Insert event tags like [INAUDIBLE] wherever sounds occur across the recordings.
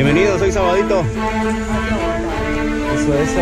Bienvenidos, soy Sabadito. Eso, eso.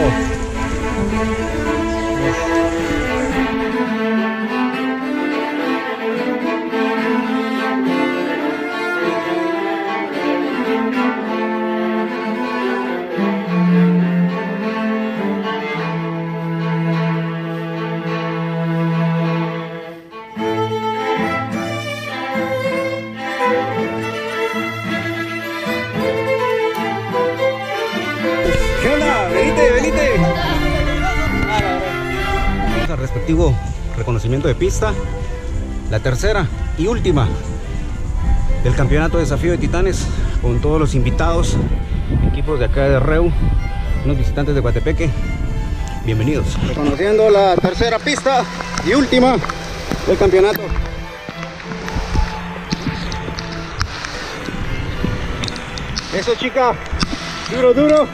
Respectivo reconocimiento de pista. La tercera y última del campeonato desafío de titanes con todos los invitados, equipos de acá de Reu, unos visitantes de Guatepeque. Bienvenidos. Reconociendo la tercera pista y última del campeonato. Eso chica, duro, duro.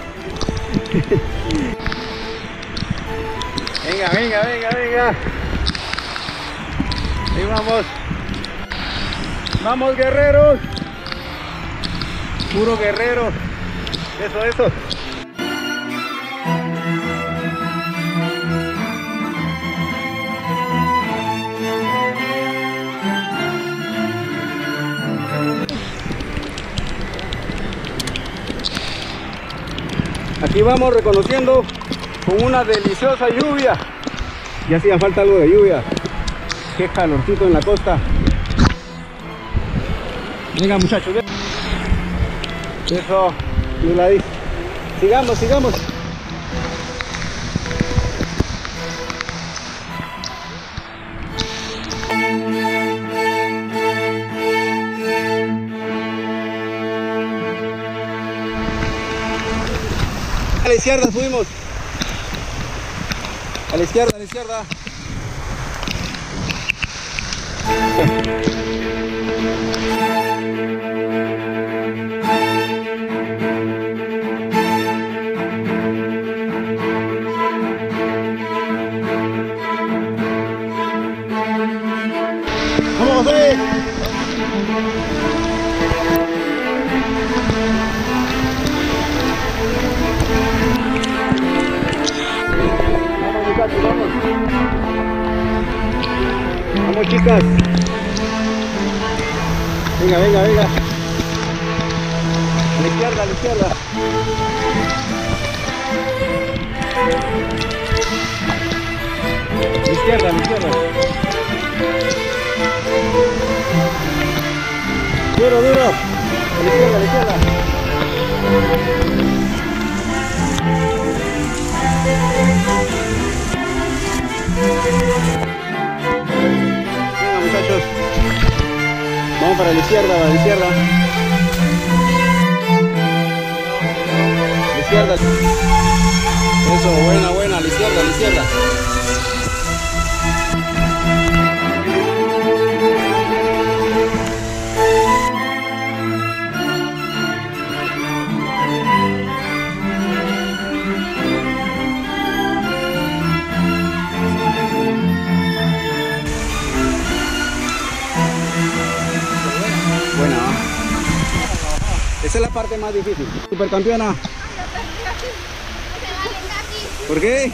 [LAUGHS] Venga, venga, venga, venga. Ahí vamos. Vamos, guerreros. Puro guerrero. Eso, eso. Aquí vamos reconociendo con una deliciosa lluvia. Ya hacía falta algo de lluvia. Qué calorcito en la costa. Venga muchachos. Eso, Miladis. Sigamos, sigamos. A la izquierda fuimos. La izquierda, a la izquierda. ¡Vamos, José! Vamos. Vamos, chicas. Venga, venga, venga. A la izquierda, a la izquierda. A la izquierda, a la izquierda. Duro, duro. A la izquierda, a la izquierda. Para la izquierda, para la izquierda. Izquierda. Eso, buena, buena, a la izquierda, la izquierda. Esa es la parte más difícil. Supercampeona. ¿Por qué?